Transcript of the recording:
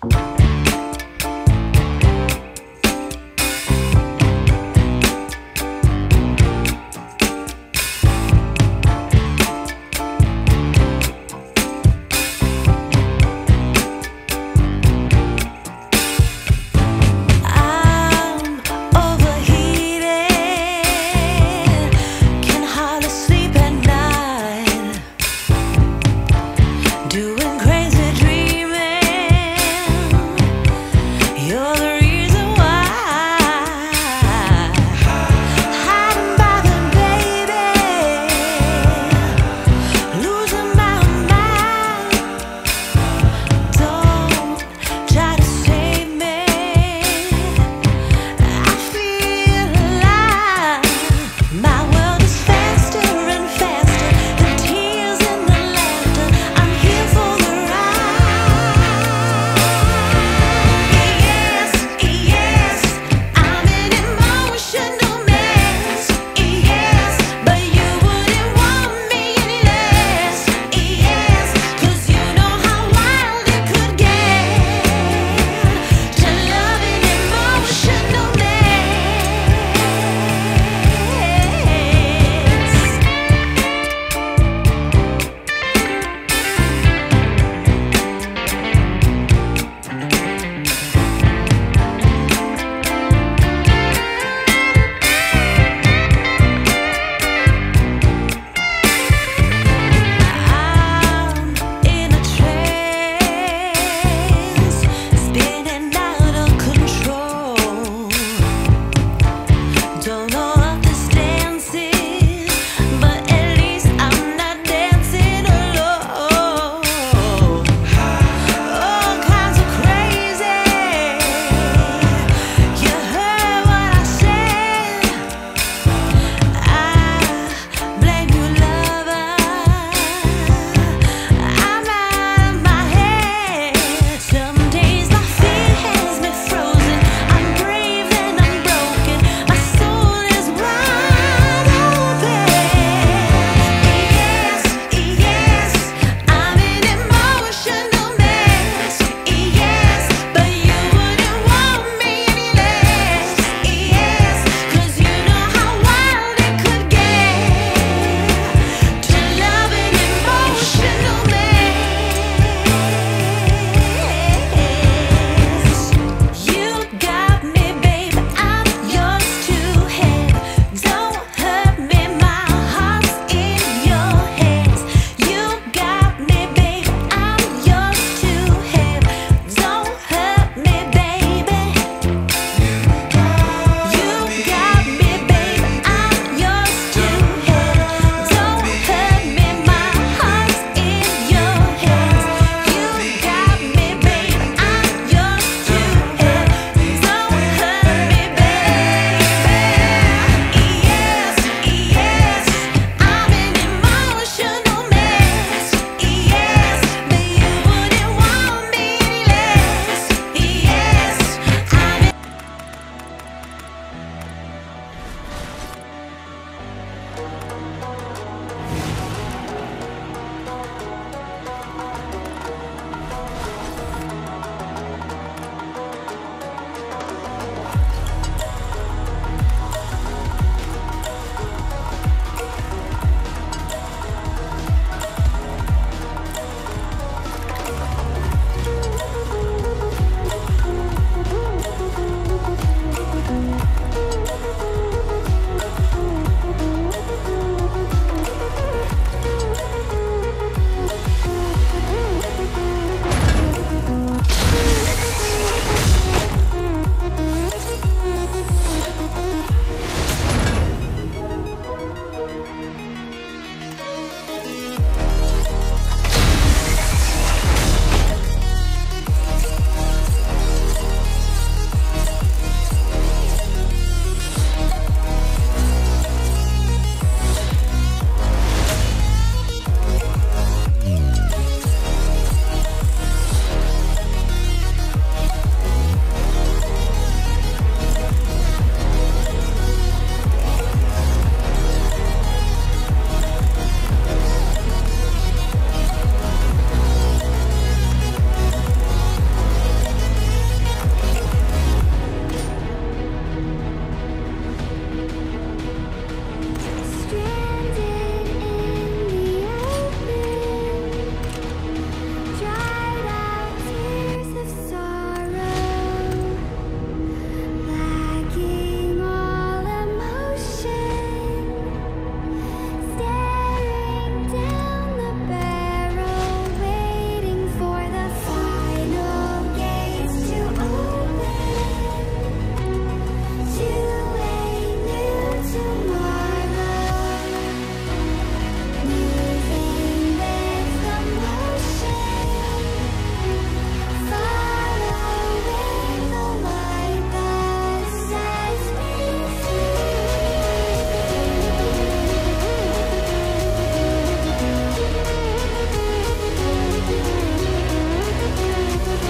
Bye.